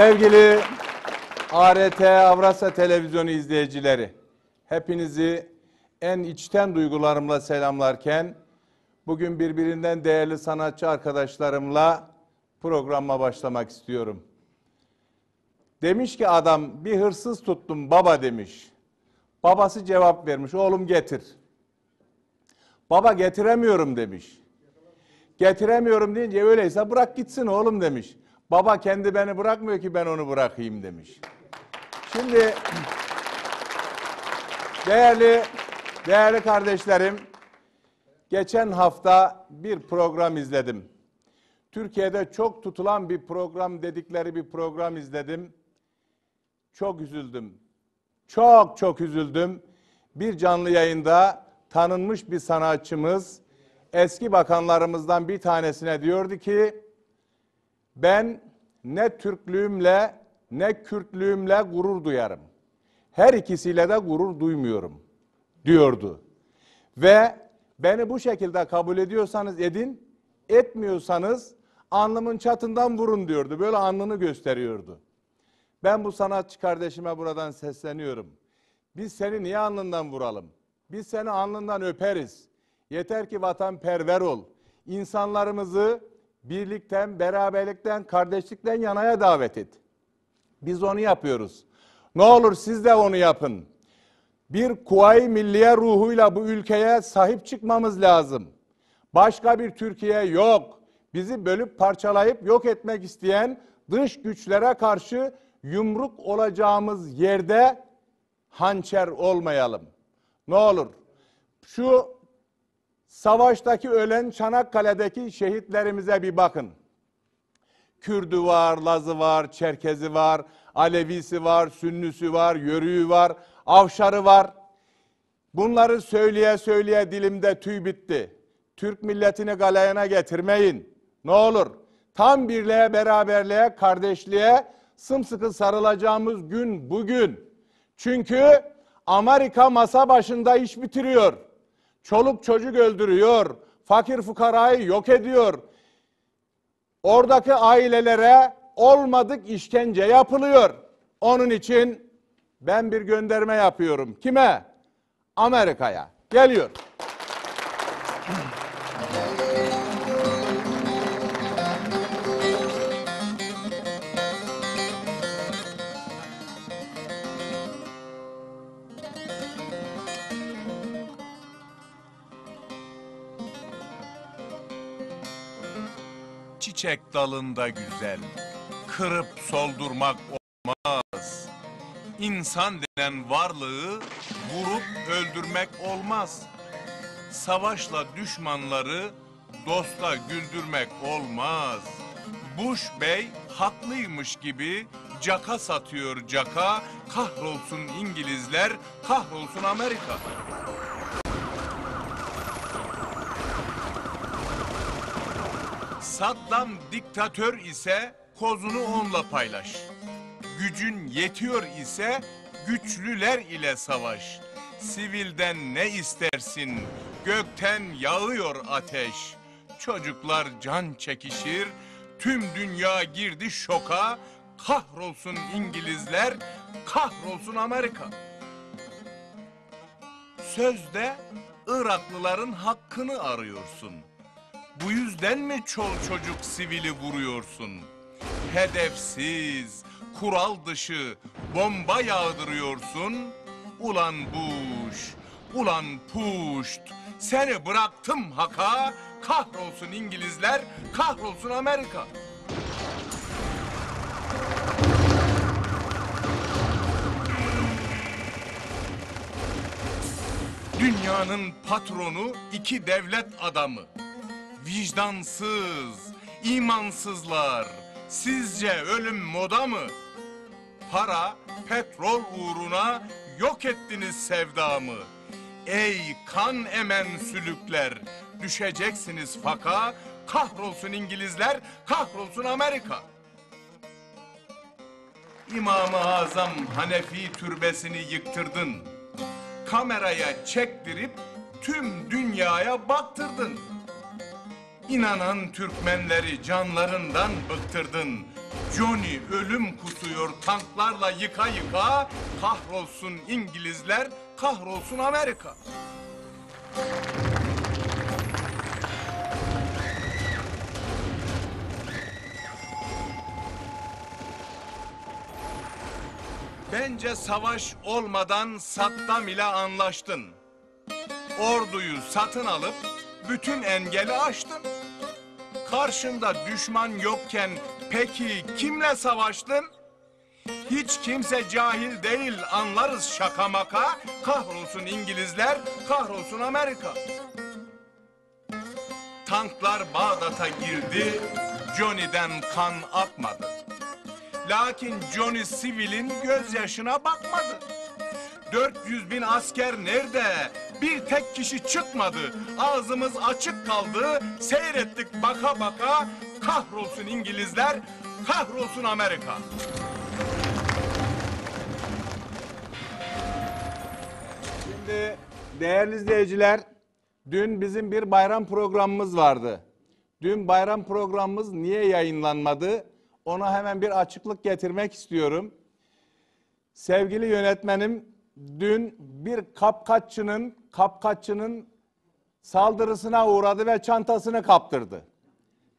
Sevgili ART Avrasya Televizyonu izleyicileri, hepinizi en içten duygularımla selamlarken bugün birbirinden değerli sanatçı arkadaşlarımla programa başlamak istiyorum. Demiş ki adam bir hırsız tuttum baba demiş. Babası cevap vermiş oğlum getir. Baba getiremiyorum demiş. Getiremiyorum deyince öyleyse bırak gitsin oğlum demiş. Baba kendi beni bırakmıyor ki ben onu bırakayım demiş. Şimdi değerli değerli kardeşlerim geçen hafta bir program izledim. Türkiye'de çok tutulan bir program dedikleri bir program izledim. Çok üzüldüm. Çok çok üzüldüm. Bir canlı yayında tanınmış bir sanatçımız eski bakanlarımızdan bir tanesine diyordu ki ben ne Türklüğümle ne Kürtlüğümle gurur duyarım. Her ikisiyle de gurur duymuyorum diyordu. Ve beni bu şekilde kabul ediyorsanız edin, etmiyorsanız alnımın çatından vurun diyordu. Böyle alnını gösteriyordu. Ben bu sanatçı kardeşime buradan sesleniyorum. Biz seni niye alnından vuralım? Biz seni alnından öperiz. Yeter ki vatanperver ol. İnsanlarımızı birlikten, beraberlikten, kardeşlikten yanaya davet et. Biz onu yapıyoruz. Ne olur siz de onu yapın. Bir kuvayi milliye ruhuyla bu ülkeye sahip çıkmamız lazım. Başka bir Türkiye yok. Bizi bölüp parçalayıp yok etmek isteyen dış güçlere karşı yumruk olacağımız yerde hançer olmayalım. Ne olur şu savaştaki ölen Çanakkale'deki şehitlerimize bir bakın. Kürdü var, Lazı var, Çerkezi var, Alevisi var, Sünnüsü var, Yörüğü var, Avşarı var. Bunları söyleye söyleye dilimde tüy bitti. Türk milletini galeyana getirmeyin. Ne olur. Tam birliğe, beraberliğe, kardeşliğe sımsıkı sarılacağımız gün bugün. Çünkü Amerika masa başında iş bitiriyor. Çoluk çocuk öldürüyor. Fakir fukarayı yok ediyor. Oradaki ailelere olmadık işkence yapılıyor. Onun için ben bir gönderme yapıyorum. Kime? Amerika'ya. Geliyor. Çiçek dalında güzel. Kırıp soldurmak olmaz. İnsan denen varlığı vurup öldürmek olmaz. Savaşla düşmanları dosta güldürmek olmaz. Bush Bey haklıymış gibi caka satıyor caka. Kahrolsun İngilizler, kahrolsun Amerika. Saddam diktatör ise kozunu onunla paylaş. Gücün yetiyor ise güçlüler ile savaş. Sivilden ne istersin? Gökten yağıyor ateş. Çocuklar can çekişir. Tüm dünya girdi şoka. Kahrolsun İngilizler, kahrolsun Amerika. Sözde Iraklıların hakkını arıyorsun. Bu yüzden mi çol çocuk sivili vuruyorsun? Hedefsiz, kural dışı bomba yağdırıyorsun. Ulan Bush, ulan Puşt, seni bıraktım haka, kahrolsun İngilizler, kahrolsun Amerika. Dünyanın patronu iki devlet adamı vicdansız, imansızlar. Sizce ölüm moda mı? Para, petrol uğruna yok ettiniz sevdamı. Ey kan emen sülükler, düşeceksiniz faka, kahrolsun İngilizler, kahrolsun Amerika. İmam-ı Azam Hanefi türbesini yıktırdın. Kameraya çektirip tüm dünyaya baktırdın. İnanan Türkmenleri canlarından bıktırdın. Johnny ölüm kusuyor tanklarla yıka yıka. Kahrolsun İngilizler, kahrolsun Amerika. Bence savaş olmadan Saddam ile anlaştın. Orduyu satın alıp bütün engeli aştın. Karşında düşman yokken peki kimle savaştın? Hiç kimse cahil değil anlarız şaka maka. Kahrolsun İngilizler, kahrolsun Amerika. Tanklar Bağdat'a girdi, Johnny'den kan akmadı. Lakin Johnny Sivil'in gözyaşına bakmadı. 400 bin asker nerede? Bir tek kişi çıkmadı. Ağzımız açık kaldı. Seyrettik baka baka. Kahrolsun İngilizler, kahrolsun Amerika. Şimdi değerli izleyiciler, dün bizim bir bayram programımız vardı. Dün bayram programımız niye yayınlanmadı? Ona hemen bir açıklık getirmek istiyorum. Sevgili yönetmenim, dün bir kapkaççının kapkaççının saldırısına uğradı ve çantasını kaptırdı.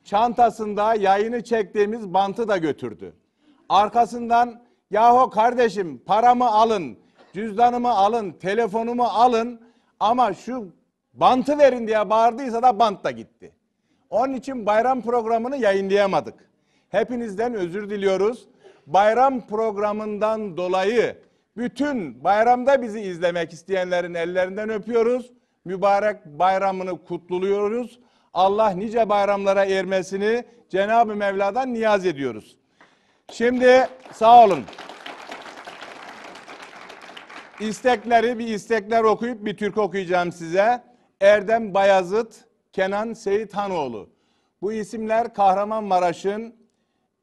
Çantasında yayını çektiğimiz bantı da götürdü. Arkasından yahu kardeşim paramı alın, cüzdanımı alın, telefonumu alın ama şu bantı verin diye bağırdıysa da bant da gitti. Onun için bayram programını yayınlayamadık. Hepinizden özür diliyoruz. Bayram programından dolayı bütün bayramda bizi izlemek isteyenlerin ellerinden öpüyoruz. Mübarek bayramını kutluyoruz. Allah nice bayramlara ermesini Cenab-ı Mevla'dan niyaz ediyoruz. Şimdi sağ olun. İstekleri bir istekler okuyup bir Türk okuyacağım size. Erdem Bayazıt, Kenan Seyit Hanoğlu. Bu isimler Kahramanmaraş'ın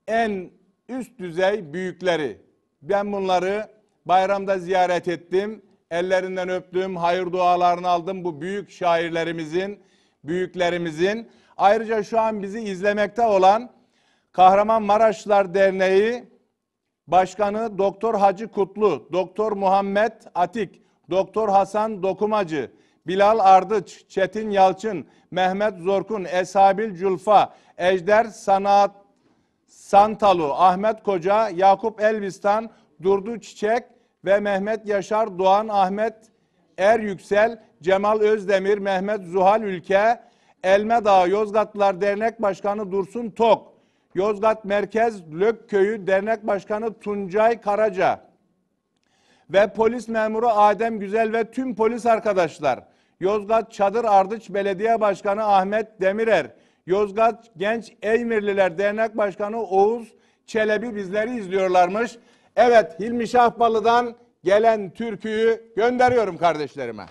en üst düzey büyükleri. Ben bunları bayramda ziyaret ettim. Ellerinden öptüm, hayır dualarını aldım bu büyük şairlerimizin, büyüklerimizin. Ayrıca şu an bizi izlemekte olan Kahramanmaraşlar Derneği Başkanı Doktor Hacı Kutlu, Doktor Muhammed Atik, Doktor Hasan Dokumacı, Bilal Ardıç, Çetin Yalçın, Mehmet Zorkun, Esabil Culfa, Ejder Sanat Santalu, Ahmet Koca, Yakup Elbistan, Durdu Çiçek ve Mehmet Yaşar Doğan Ahmet Er Yüksel, Cemal Özdemir, Mehmet Zuhal Ülke, Elmedağ Yozgatlılar Dernek Başkanı Dursun Tok, Yozgat Merkez Lökköy'ü Dernek Başkanı Tuncay Karaca ve polis memuru Adem Güzel ve tüm polis arkadaşlar, Yozgat Çadır Ardıç Belediye Başkanı Ahmet Demirer, Yozgat Genç Eymirliler Dernek Başkanı Oğuz Çelebi bizleri izliyorlarmış. Evet Hilmi Şahbalı'dan gelen türküyü gönderiyorum kardeşlerime.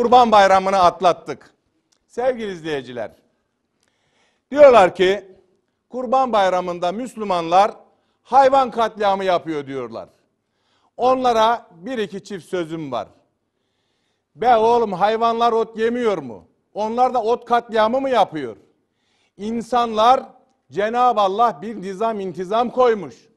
Kurban Bayramı'nı atlattık. Sevgili izleyiciler. Diyorlar ki Kurban Bayramı'nda Müslümanlar hayvan katliamı yapıyor diyorlar. Onlara bir iki çift sözüm var. Be oğlum hayvanlar ot yemiyor mu? Onlar da ot katliamı mı yapıyor? İnsanlar Cenab-ı Allah bir nizam intizam koymuş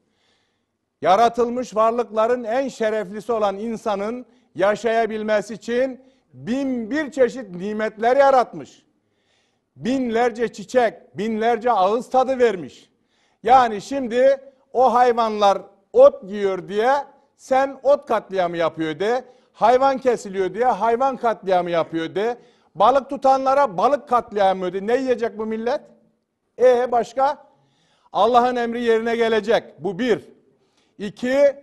yaratılmış varlıkların en şereflisi olan insanın yaşayabilmesi için bin bir çeşit nimetler yaratmış. Binlerce çiçek, binlerce ağız tadı vermiş. Yani şimdi o hayvanlar ot yiyor diye sen ot katliamı yapıyor de, hayvan kesiliyor diye hayvan katliamı yapıyor de, balık tutanlara balık katliamı de. Ne yiyecek bu millet? E başka? Allah'ın emri yerine gelecek. Bu bir. İki,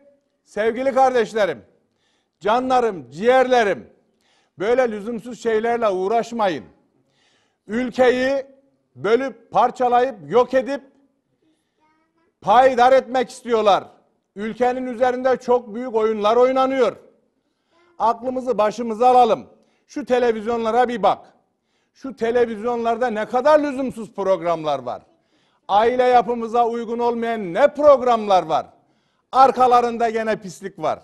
sevgili kardeşlerim, canlarım, ciğerlerim, böyle lüzumsuz şeylerle uğraşmayın. Ülkeyi bölüp, parçalayıp, yok edip payidar etmek istiyorlar. Ülkenin üzerinde çok büyük oyunlar oynanıyor. Aklımızı başımıza alalım. Şu televizyonlara bir bak. Şu televizyonlarda ne kadar lüzumsuz programlar var. Aile yapımıza uygun olmayan ne programlar var. Arkalarında gene pislik var.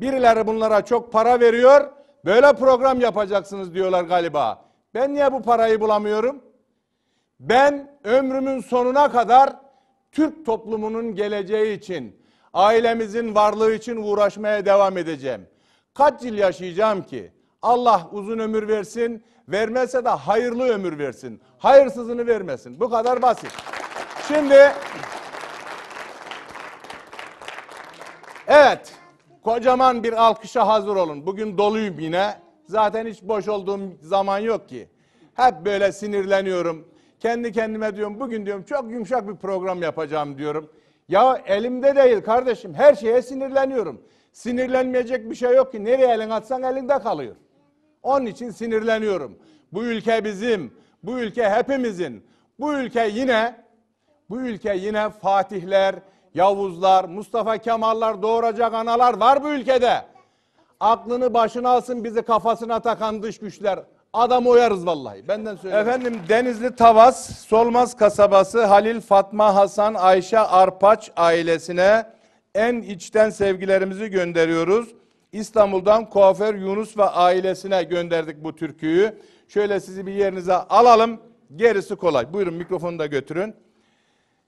Birileri bunlara çok para veriyor. Böyle program yapacaksınız diyorlar galiba. Ben niye bu parayı bulamıyorum? Ben ömrümün sonuna kadar Türk toplumunun geleceği için, ailemizin varlığı için uğraşmaya devam edeceğim. Kaç yıl yaşayacağım ki? Allah uzun ömür versin, vermezse de hayırlı ömür versin. Hayırsızını vermesin. Bu kadar basit. Şimdi Evet. Kocaman bir alkışa hazır olun. Bugün doluyum yine. Zaten hiç boş olduğum zaman yok ki. Hep böyle sinirleniyorum. Kendi kendime diyorum bugün diyorum çok yumuşak bir program yapacağım diyorum. Ya elimde değil kardeşim. Her şeye sinirleniyorum. Sinirlenmeyecek bir şey yok ki. Nereye elin atsan elinde kalıyor. Onun için sinirleniyorum. Bu ülke bizim, bu ülke hepimizin. Bu ülke yine, bu ülke yine Fatihler, Yavuzlar, Mustafa Kemallar doğuracak analar var bu ülkede. Aklını başına alsın bizi kafasına takan dış güçler. Adam oyarız vallahi. Benden söyle. Efendim Denizli Tavas, Solmaz kasabası Halil Fatma Hasan Ayşe Arpaç ailesine en içten sevgilerimizi gönderiyoruz. İstanbul'dan kuaför Yunus ve ailesine gönderdik bu türküyü. Şöyle sizi bir yerinize alalım. Gerisi kolay. Buyurun mikrofonu da götürün.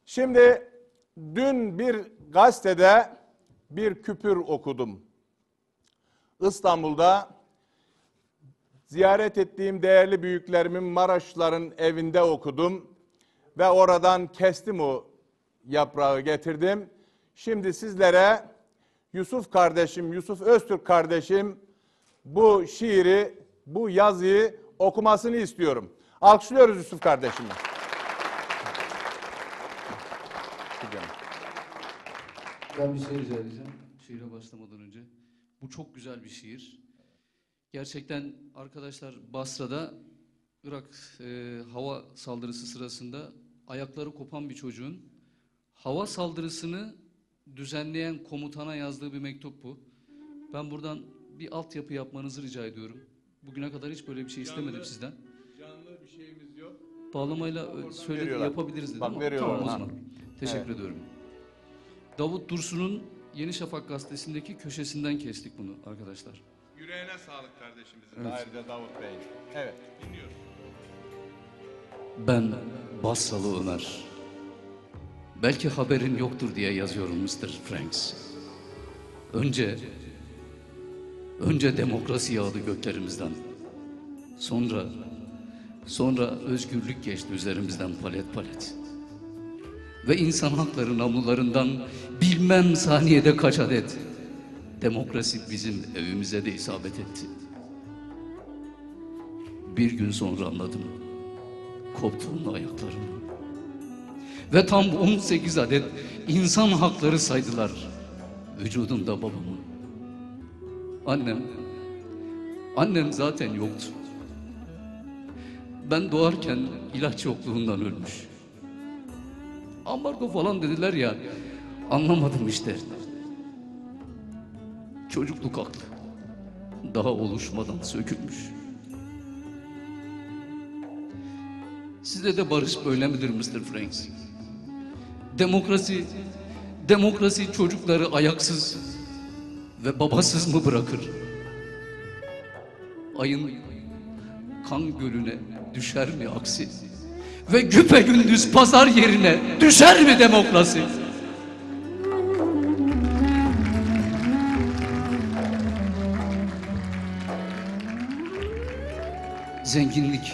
Şimdi dün bir gazetede bir küpür okudum. İstanbul'da ziyaret ettiğim değerli büyüklerimin Maraşların evinde okudum ve oradan kestim o yaprağı getirdim. Şimdi sizlere Yusuf kardeşim, Yusuf Öztürk kardeşim bu şiiri, bu yazıyı okumasını istiyorum. Alkışlıyoruz Yusuf kardeşimi. Ben bir şey rica edeceğim şiire başlamadan önce. Bu çok güzel bir şiir. Gerçekten arkadaşlar Basra'da Irak e, hava saldırısı sırasında ayakları kopan bir çocuğun hava saldırısını düzenleyen komutana yazdığı bir mektup bu. Ben buradan bir altyapı yapmanızı rica ediyorum. Bugüne kadar hiç böyle bir şey istemedim sizden. Canlı bir şeyimiz yok. Bağlamayla e, söyle yapabiliriz dedim Bak ama veriyorlar, tamam o zaman. Teşekkür ediyorum. Davut Dursun'un Yeni Şafak gazetesindeki köşesinden kestik bunu arkadaşlar. Yüreğine sağlık kardeşimizin. Evet. Ayrıca Davut Bey'in. Evet, dinliyoruz. Ben Basralı Ömer. Belki haberin yoktur diye yazıyorum Mr. Franks. Önce, önce demokrasi yağdı göklerimizden. Sonra, sonra özgürlük geçti üzerimizden palet palet. Ve insan hakları namlularından bilmem saniyede kaç adet. Demokrasi bizim evimize de isabet etti. Bir gün sonra anladım koptuğunu ayaklarımın. Ve tam 18 adet insan hakları saydılar vücudumda babamın. Annem, annem zaten yoktu. Ben doğarken ilaç yokluğundan ölmüş. Ambargo falan dediler ya, anlamadım işte. Çocukluk aklı daha oluşmadan sökülmüş. Sizde de barış böyle midir Mr. Franks? Demokrasi, demokrasi çocukları ayaksız ve babasız mı bırakır? Ayın kan gölüne düşer mi aksi? Ve güpe gündüz pazar yerine düşer mi demokrasi? Zenginlik,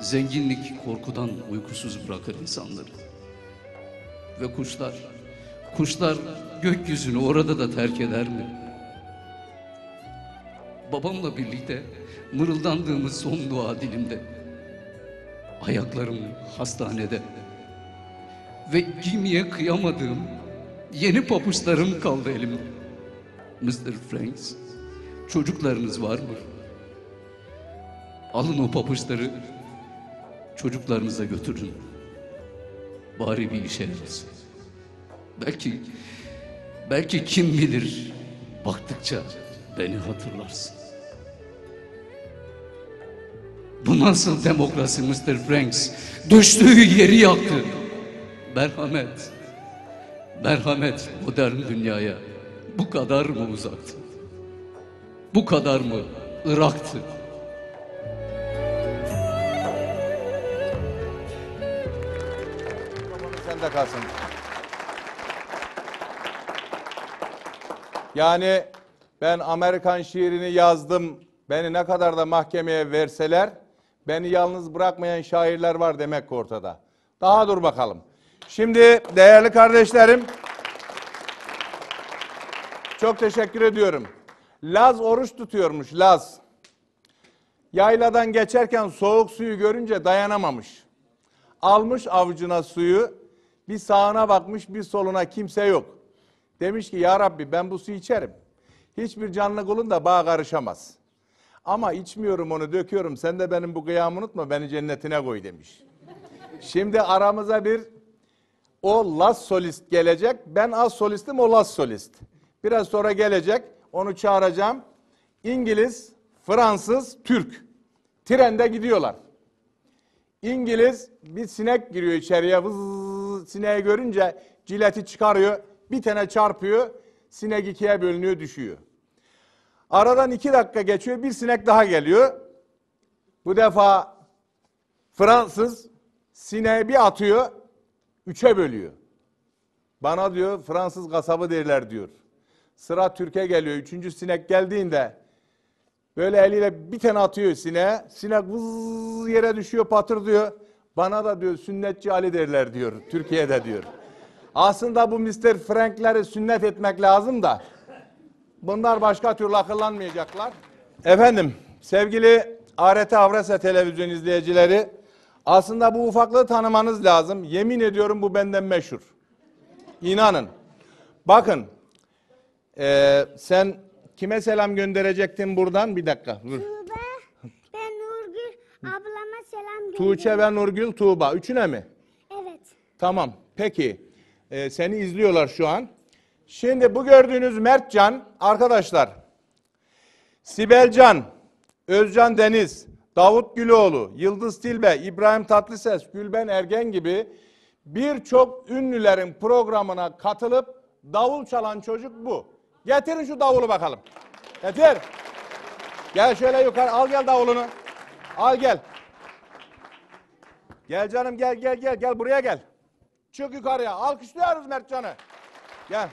zenginlik korkudan uykusuz bırakır insanları. Ve kuşlar, kuşlar gökyüzünü orada da terk eder mi? Babamla birlikte mırıldandığımız son dua dilimde. Ayaklarım hastanede. Ve giymeye kıyamadığım yeni papuçlarım kaldı elimde. Mr. Franks, çocuklarınız var mı? Alın o papuçları çocuklarınıza götürün. Bari bir işe yarasın. Belki, belki kim bilir baktıkça beni hatırlarsın. Bu nasıl demokrasi Mr. Franks? Düştüğü yeri yaktı. Merhamet, merhamet modern dünyaya bu kadar mı uzaktı? Bu kadar mı Irak'tı? Sende kalsın. Yani ben Amerikan şiirini yazdım. Beni ne kadar da mahkemeye verseler beni yalnız bırakmayan şairler var demek ortada. Daha dur bakalım. Şimdi değerli kardeşlerim çok teşekkür ediyorum. Laz oruç tutuyormuş Laz. Yayladan geçerken soğuk suyu görünce dayanamamış. Almış avucuna suyu, bir sağına bakmış, bir soluna kimse yok. Demiş ki ya Rabbi ben bu suyu içerim. Hiçbir canlı kulun da bağ karışamaz. Ama içmiyorum onu döküyorum. Sen de benim bu kıyamı unutma beni cennetine koy demiş. Şimdi aramıza bir o las solist gelecek. Ben az solistim o las solist. Biraz sonra gelecek. Onu çağıracağım. İngiliz, Fransız, Türk. Trende gidiyorlar. İngiliz bir sinek giriyor içeriye. Vız, sineği görünce cileti çıkarıyor. Bir tane çarpıyor. Sinek ikiye bölünüyor düşüyor. Aradan iki dakika geçiyor. Bir sinek daha geliyor. Bu defa Fransız sineği bir atıyor. Üçe bölüyor. Bana diyor Fransız kasabı derler diyor. Sıra Türkiye geliyor. Üçüncü sinek geldiğinde böyle eliyle bir tane atıyor sineğe. Sinek vız yere düşüyor patır diyor. Bana da diyor sünnetçi Ali derler diyor. Türkiye'de diyor. Aslında bu Mr. Frank'leri sünnet etmek lazım da. Bunlar başka türlü akıllanmayacaklar. Efendim sevgili ART Avrasya televizyon izleyicileri aslında bu ufaklığı tanımanız lazım. Yemin ediyorum bu benden meşhur. İnanın. Bakın eee, sen kime selam gönderecektin buradan? Bir dakika. Dur. Tuğba, ben Nurgül ablama selam gönderiyorum. Tuğçe ve Nurgül Tuğba. Üçüne mi? Evet. Tamam. Peki. Ee, seni izliyorlar şu an. Şimdi bu gördüğünüz Mertcan arkadaşlar. Sibelcan, Özcan Deniz, Davut Güloğlu, Yıldız Tilbe, İbrahim Tatlıses, Gülben Ergen gibi birçok ünlülerin programına katılıp davul çalan çocuk bu. Getirin şu davulu bakalım. Getir. Gel şöyle yukarı al gel davulunu. Al gel. Gel canım gel gel gel gel buraya gel. Çık yukarıya. Alkışlıyoruz Mertcan'ı. Gel.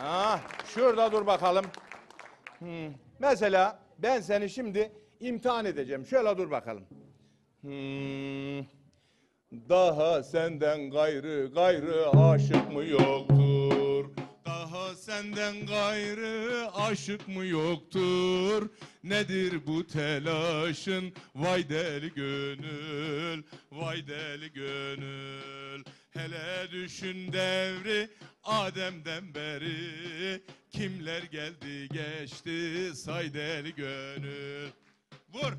Ha, şurada dur bakalım. Hmm. Mesela ben seni şimdi imtihan edeceğim. Şöyle dur bakalım. Hmm. Daha senden gayrı gayrı aşık mı yoktur? Daha senden gayrı aşık mı yoktur? Nedir bu telaşın? Vay deli gönül, vay deli gönül. Hele düşün devri Adem'den beri kimler geldi geçti say deli gönül. Vur.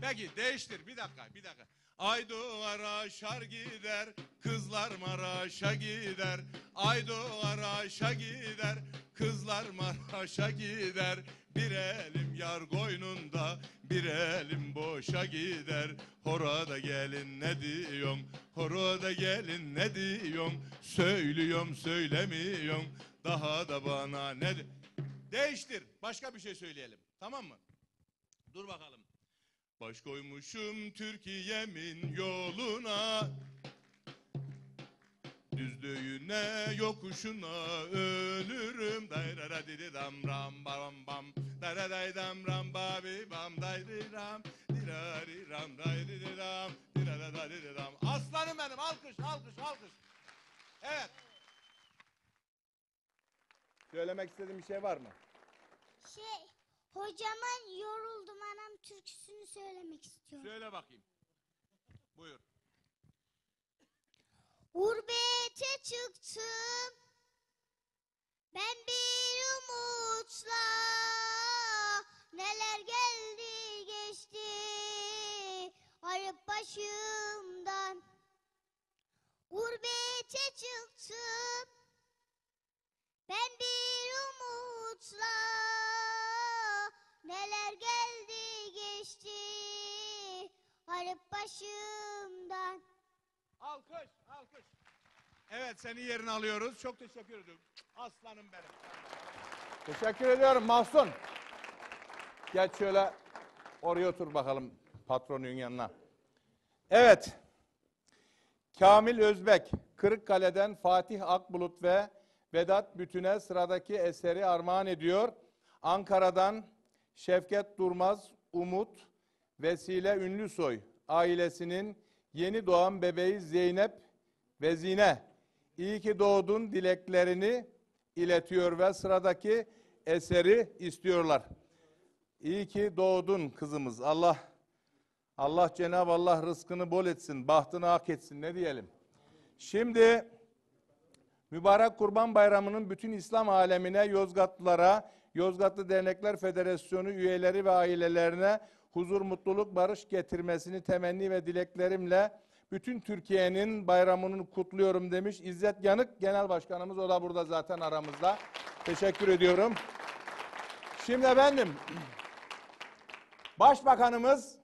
Peki değiştir bir dakika bir dakika. Aydoğar aşar gider, kızlar Maraş'a gider. Aydoğar aşa gider, kızlar Maraş'a gider. Bir elim yar koynunda, bir elim boşa gider. Horada gelin ne diyorsun, horada gelin ne diyorsun. Söylüyorum söylemiyorum, daha da bana ne... di- Değiştir, başka bir şey söyleyelim, tamam mı? Dur bakalım. Baş koymuşum Türkiye'min yoluna Düzlüğüne yokuşuna ölürüm. Dayrara didi dam ram bam bam. Dayraday dam ram babi bam dayri ram. Dirari ram dayri di ram Dirara didi dam. Aslanım benim alkış alkış alkış. Evet. Söylemek istediğin bir şey var mı? Şey, hocamın yoruldum anam türküsünü söylemek istiyorum. söyle bakayım. Buyur Gurbete çıktım. Ben bir umutla neler geldi geçti. Arıp başımdan. Gurbete çıktım. Ben bir umutla neler geldi geçti. Arıp başımdan Alkış, alkış. Evet seni yerine alıyoruz. Çok teşekkür ediyorum. Aslanım benim. Teşekkür ediyorum Mahsun. Geç şöyle oraya otur bakalım patronun yanına. Evet. Kamil Özbek, Kırıkkale'den Fatih Akbulut ve Vedat Bütün'e sıradaki eseri armağan ediyor. Ankara'dan Şevket Durmaz, Umut, Vesile Ünlüsoy ailesinin yeni doğan bebeği Zeynep ve Zine iyi ki doğdun dileklerini iletiyor ve sıradaki eseri istiyorlar. İyi ki doğdun kızımız. Allah Allah Cenab-ı Allah rızkını bol etsin, bahtını hak etsin ne diyelim. Şimdi Mübarek Kurban Bayramı'nın bütün İslam alemine, Yozgatlılara, Yozgatlı Dernekler Federasyonu üyeleri ve ailelerine huzur, mutluluk, barış getirmesini temenni ve dileklerimle bütün Türkiye'nin bayramını kutluyorum demiş. İzzet Yanık Genel Başkanımız o da burada zaten aramızda. Teşekkür ediyorum. Şimdi efendim Başbakanımız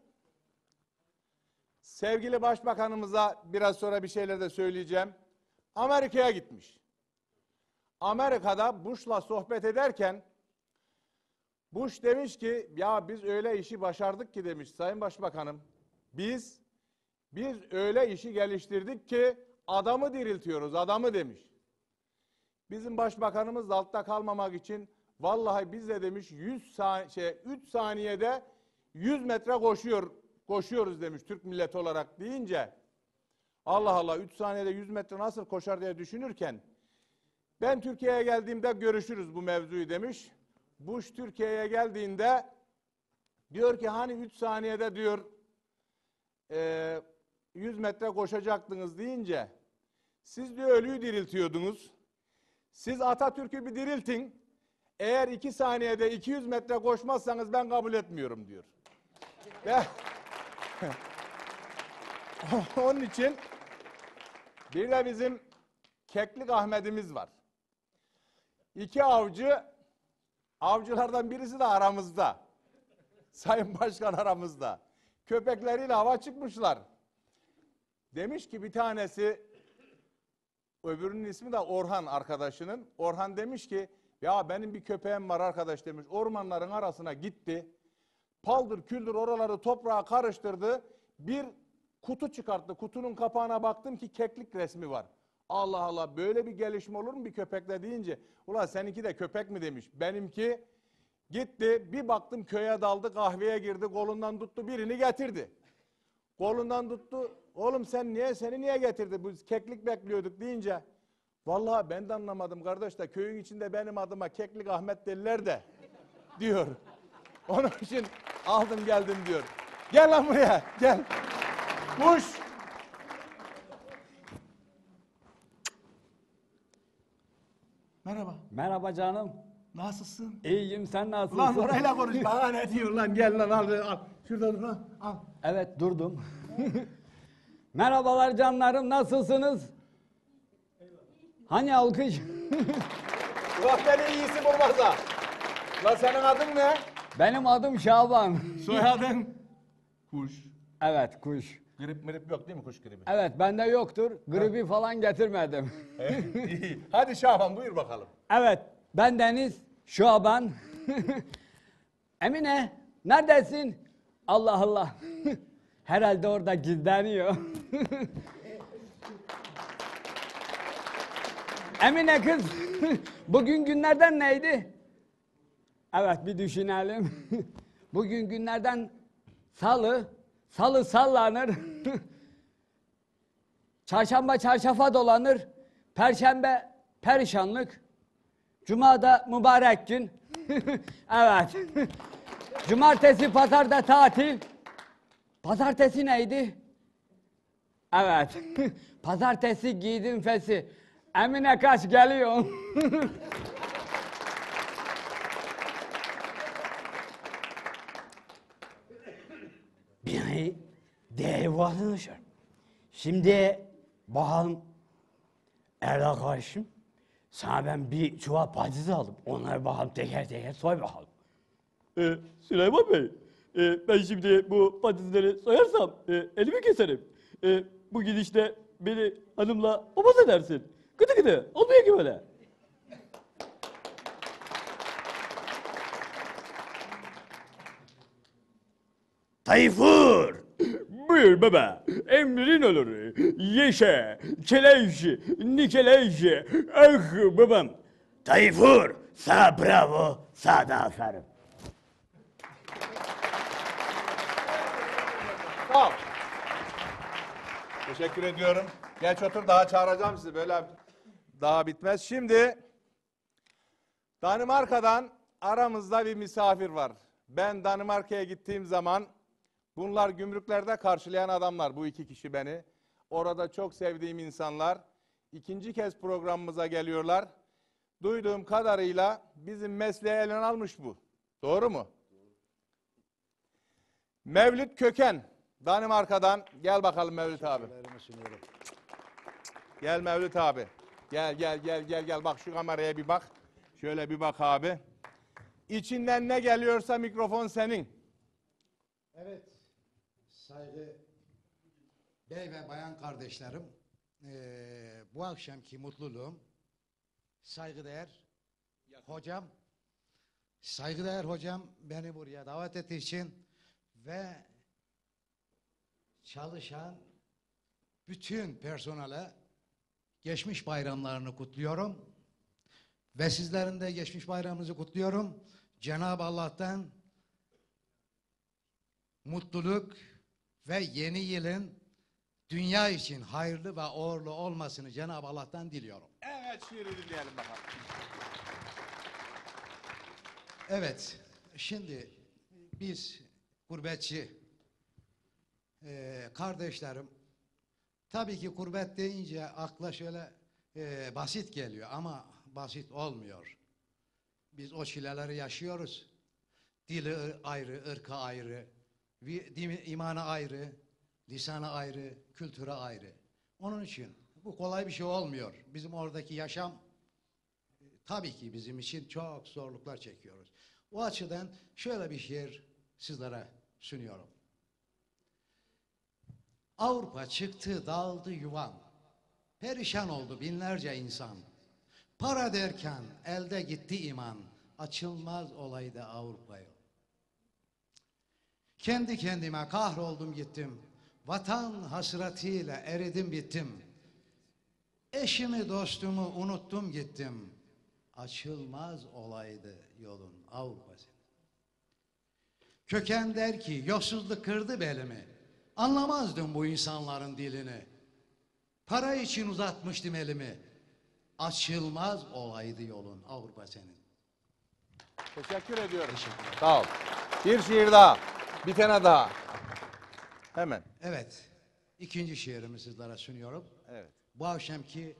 sevgili başbakanımıza biraz sonra bir şeyler de söyleyeceğim. Amerika'ya gitmiş. Amerika'da Bush'la sohbet ederken Bush demiş ki ya biz öyle işi başardık ki demiş Sayın Başbakanım. Biz biz öyle işi geliştirdik ki adamı diriltiyoruz adamı demiş. Bizim başbakanımız da altta kalmamak için vallahi biz de demiş 100 saniye şey 3 saniyede 100 metre koşuyor koşuyoruz demiş Türk milleti olarak deyince Allah Allah 3 saniyede 100 metre nasıl koşar diye düşünürken ben Türkiye'ye geldiğimde görüşürüz bu mevzuyu demiş. Bush Türkiye'ye geldiğinde diyor ki hani 3 saniyede diyor eee 100 metre koşacaktınız deyince siz diyor ölüyü diriltiyordunuz. Siz Atatürk'ü bir diriltin. Eğer 2 saniyede 200 metre koşmazsanız ben kabul etmiyorum diyor. Ve onun için bir de bizim Keklik Ahmet'imiz var. İki avcı, avcılardan birisi de aramızda. Sayın Başkan aramızda. Köpekleriyle hava çıkmışlar. Demiş ki bir tanesi, öbürünün ismi de Orhan arkadaşının. Orhan demiş ki, ya benim bir köpeğim var arkadaş demiş. Ormanların arasına gitti. Paldır küldür oraları toprağa karıştırdı. Bir kutu çıkarttı. Kutunun kapağına baktım ki keklik resmi var. Allah Allah böyle bir gelişme olur mu bir köpekle deyince. Ulan seninki de köpek mi demiş. Benimki gitti bir baktım köye daldı kahveye girdi kolundan tuttu birini getirdi. Kolundan tuttu. Oğlum sen niye seni niye getirdi? Biz keklik bekliyorduk deyince. Vallahi ben de anlamadım kardeş de köyün içinde benim adıma keklik Ahmet derler de diyor. Onun için aldım geldim diyor. Gel lan buraya gel. Kuş. Merhaba. Canım. Nasılsın? İyiyim sen nasılsın? Lan orayla konuş. Bana ne diyor lan? Gel lan al. al. Şurada dur lan. Al. Evet durdum. Merhabalar canlarım nasılsınız? Hani alkış? Ulan beni iyisi bulmaz ha. Lan senin adın ne? Benim adım Şaban. Soyadın? Kuş. Evet kuş. Grip mirip yok değil mi kuş gribi? Evet bende yoktur. Gribi falan getirmedim. İyi. Hadi Şaban buyur bakalım. evet ben Deniz Şaban. Emine neredesin? Allah Allah. Herhalde orada gizleniyor. Emine kız, bugün günlerden neydi? Evet bir düşünelim. Bugün günlerden salı, salı sallanır. Çarşamba çarşafa dolanır. Perşembe perişanlık. Cuma da mübarek gün. evet. Cumartesi pazarda tatil. Pazartesi neydi? Evet. Pazartesi giydim fesi. Emine kaç geliyor? Yani değerli arkadaşlar. Şimdi bakalım Erdal kardeşim sana ben bir çuval patates aldım. Onları bakalım teker teker soy bakalım. Ee, Süleyman Bey, e, ben şimdi bu patatesleri soyarsam e, elimi keserim. E, bu gidişte beni hanımla babas edersin. Gıdı gıdı, olmuyor ki böyle. Tayfur! Buyur baba, emrin olur. Yeşe, keleş, nikeleş. Ah babam. Tayfur! Sana bravo, sana da aferin. Sağ. Teşekkür ediyorum. Geç otur daha çağıracağım sizi böyle daha bitmez. Şimdi Danimarka'dan aramızda bir misafir var. Ben Danimarka'ya gittiğim zaman bunlar gümrüklerde karşılayan adamlar bu iki kişi beni. Orada çok sevdiğim insanlar. ikinci kez programımıza geliyorlar. Duyduğum kadarıyla bizim mesleği eline almış bu. Doğru mu? Mevlüt Köken, Danimarka'dan. Gel bakalım Mevlüt abi. Gel Mevlüt abi. Gel gel gel gel gel bak şu kameraya bir bak. Şöyle bir bak abi. İçinden ne geliyorsa mikrofon senin. Evet, saygı bey ve bayan kardeşlerim, eee, bu akşamki mutluluğum saygıdeğer hocam, saygıdeğer hocam beni buraya davet ettiği için ve çalışan bütün personele geçmiş bayramlarını kutluyorum. Ve sizlerin de geçmiş bayramınızı kutluyorum. Cenab-ı Allah'tan mutluluk ve yeni yılın dünya için hayırlı ve uğurlu olmasını Cenab-ı Allah'tan diliyorum. Evet şiiri dinleyelim bakalım. Evet, şimdi biz gurbetçi eee, kardeşlerim, tabii ki gurbet deyince akla şöyle eee, basit geliyor ama basit olmuyor. Biz o çileleri yaşıyoruz. Dili ayrı, ırkı ayrı, imanı ayrı, lisanı ayrı, kültürü ayrı. Onun için bu kolay bir şey olmuyor. Bizim oradaki yaşam tabii ki bizim için çok zorluklar çekiyoruz. O açıdan şöyle bir şiir sizlere sunuyorum. Avrupa çıktı dağıldı yuvan. Perişan oldu binlerce insan. Para derken elde gitti iman. Açılmaz olaydı Avrupa yol. Kendi kendime kahroldum gittim. Vatan hasretiyle eridim bittim. Eşimi dostumu unuttum gittim. Açılmaz olaydı yolun Avrupa'sı. Köken der ki yoksulluk kırdı belimi. Anlamazdım bu insanların dilini. Para için uzatmıştım elimi. Açılmaz olaydı yolun Avrupa senin. Teşekkür ediyorum. Teşekkür Sağ ol. Bir şiir daha. Bir tane daha. Hemen. Evet. ikinci şiirimi sizlere sunuyorum. Evet. Bu akşamki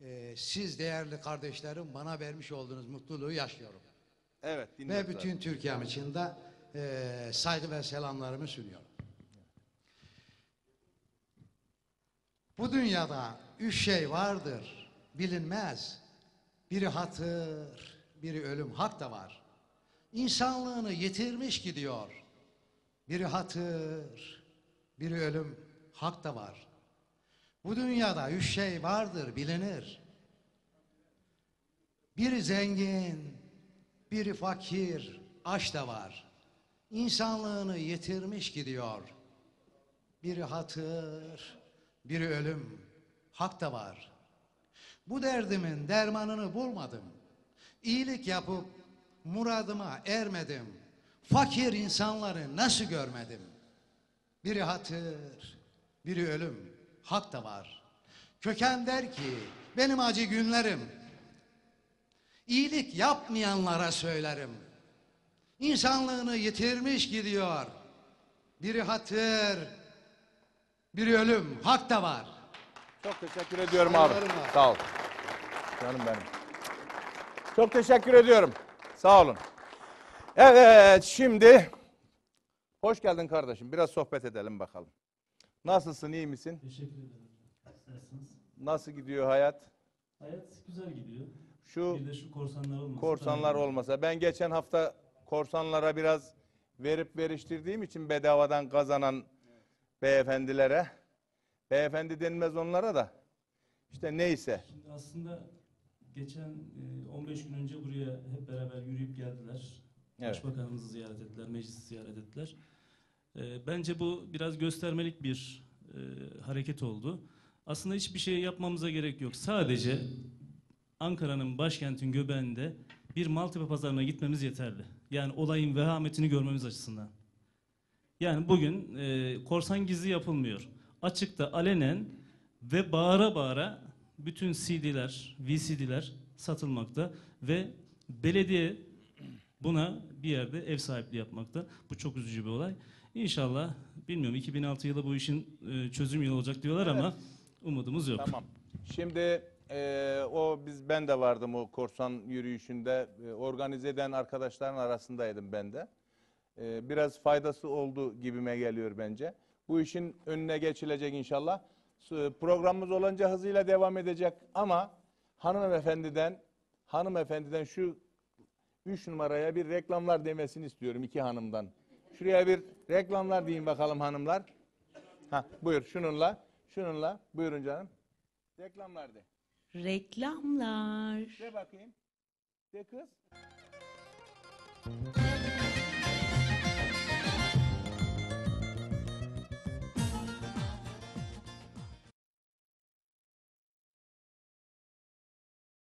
e, siz değerli kardeşlerim bana vermiş olduğunuz mutluluğu yaşıyorum. Evet. Ve dinliyoruz abi. bütün Türkiye'm için de e, saygı ve selamlarımı sunuyorum. Bu dünyada üç şey vardır, bilinmez. Biri hatır, biri ölüm, hak da var. İnsanlığını yitirmiş gidiyor. Biri hatır, biri ölüm, hak da var. Bu dünyada üç şey vardır, bilinir. Biri zengin, biri fakir, aç da var. İnsanlığını yitirmiş gidiyor. Biri hatır, biri ölüm, hak da var. Bu derdimin dermanını bulmadım. İyilik yapıp muradıma ermedim. Fakir insanları nasıl görmedim? Biri hatır, biri ölüm, hak da var. Köken der ki, benim acı günlerim, İyilik yapmayanlara söylerim. İnsanlığını yitirmiş gidiyor. Biri hatır, biri ölüm, hak da var. Çok teşekkür ediyorum abi. Var. Sağ ol. Canım benim. Çok teşekkür ediyorum. Sağ olun. Evet şimdi hoş geldin kardeşim. Biraz sohbet edelim bakalım. Nasılsın, iyi misin? Teşekkür ederim. Nasılsınız? Nasıl gidiyor hayat? Hayat güzel gidiyor. Şu Bir de şu korsanlar olmasa. korsanlar tabii. olmasa. Ben geçen hafta korsanlara biraz verip veriştirdiğim için bedavadan kazanan beyefendilere. Beyefendi denmez onlara da. İşte neyse. Şimdi aslında geçen e, 15 gün önce buraya hep beraber yürüyüp geldiler. Evet. Başbakanımızı ziyaret ettiler, meclisi ziyaret ettiler. E, Bence bu biraz göstermelik bir e, hareket oldu. Aslında hiçbir şey yapmamıza gerek yok. Sadece Ankara'nın başkentin göbeğinde bir Maltepe pazarına gitmemiz yeterli. Yani olayın vehametini görmemiz açısından. Yani bugün e, korsan gizli yapılmıyor. Açıkta alenen ve bağıra bağıra bütün CD'ler, VCD'ler satılmakta ve belediye buna bir yerde ev sahipliği yapmakta. Bu çok üzücü bir olay. İnşallah bilmiyorum 2006 yılı bu işin e, çözüm yılı olacak diyorlar ama umudumuz yok. Tamam. Şimdi e, o biz ben de vardım o korsan yürüyüşünde E, organize eden arkadaşların arasındaydım ben de. E, biraz faydası oldu gibime geliyor bence. Bu işin önüne geçilecek inşallah. Programımız olunca hızıyla devam edecek ama hanımefendiden hanımefendiden şu üç numaraya bir reklamlar demesini istiyorum iki hanımdan. Şuraya bir reklamlar deyin bakalım hanımlar. Ha buyur şununla. Şununla. Buyurun canım. Reklamlar de. Reklamlar. De bakayım. De kız.